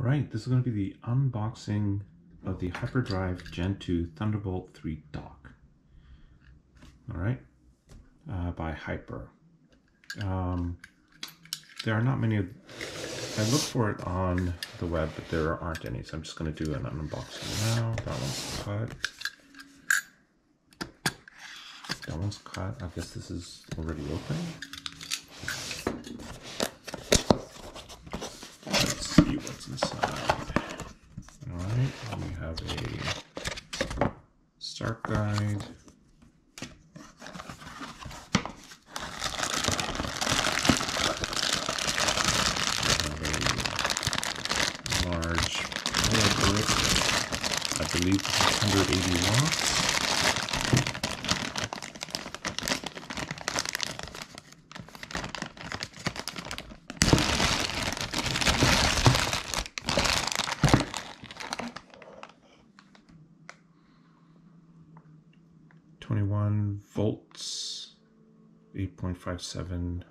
All right, this is going to be the unboxing of the Hyperdrive Gen 2 Thunderbolt 3 dock. All right, uh, by Hyper. Um, there are not many. I looked for it on the web, but there aren't any, so I'm just going to do an unboxing now. That one's cut. That one's cut. I guess this is already open. Start guide. Large power brick. I believe this is 180 watts. Twenty-one volts, eight point five seven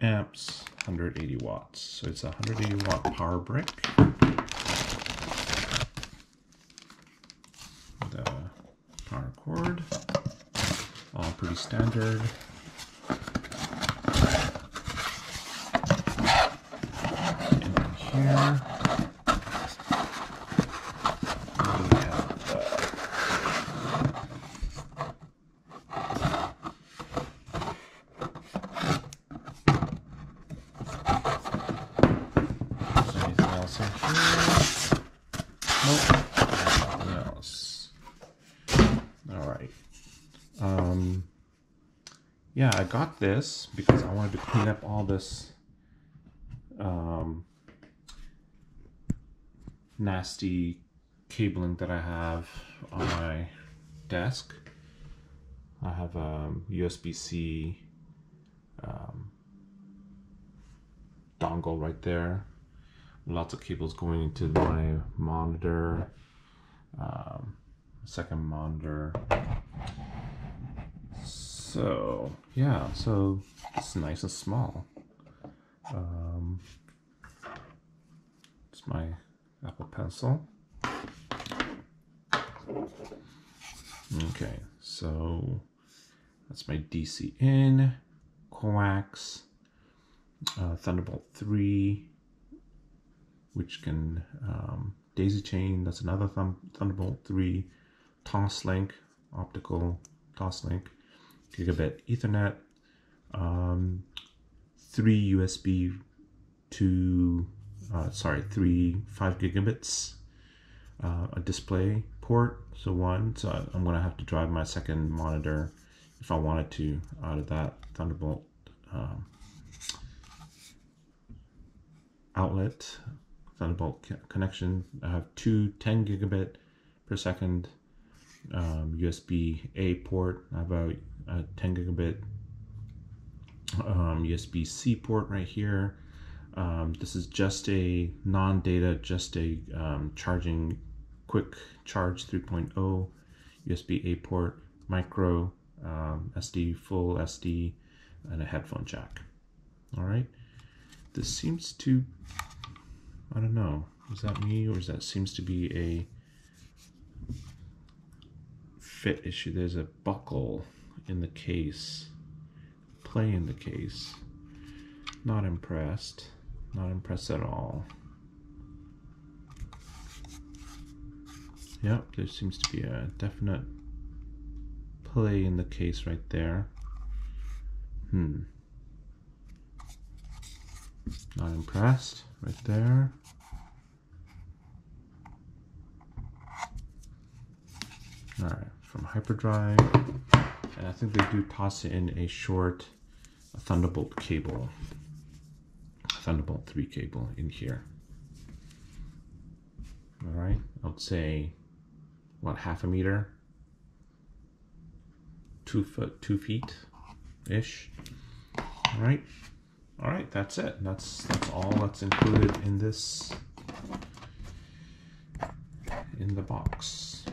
amps, hundred eighty watts. So it's a hundred eighty watt power brick. The power cord, all pretty standard. And here. we have the Is there anything else in here? Nope. Nothing else. Alright. Um yeah, I got this because I wanted to clean up all this um nasty cabling that I have on my desk. I have a USB-C um, dongle right there. Lots of cables going into my monitor, um, second monitor. So yeah, so it's nice and small. Um, it's my Apple Pencil. Okay, so that's my DC in, coax, uh, Thunderbolt 3, which can um, daisy chain. That's another thum Thunderbolt 3, Toslink, optical Toslink, gigabit Ethernet, um, three USB to, uh, sorry, three 5 gigabits, uh, a display port, so one. So I'm going to have to drive my second monitor if I wanted to out of that Thunderbolt um, outlet Thunderbolt connection. I have two 10 gigabit per second um, USB A port. I have a, a 10 gigabit um, USB C port right here. Um, this is just a non-data, just a um, charging, quick charge 3.0 USB A port, micro um, SD, full SD, and a headphone jack. All right. This seems to, I don't know, is that me or is that seems to be a fit issue? There's a buckle in the case, play in the case. Not impressed. Not impressed at all. Yep, there seems to be a definite play in the case right there. Hmm. Not impressed. Right there. Alright, from Hyperdrive. And I think they do toss in a short Thunderbolt cable. Thunderbolt 3 cable in here. Alright, I would say, what, half a meter? Two foot, two feet ish. Alright. All right, that's it. That's that's all that's included in this in the box.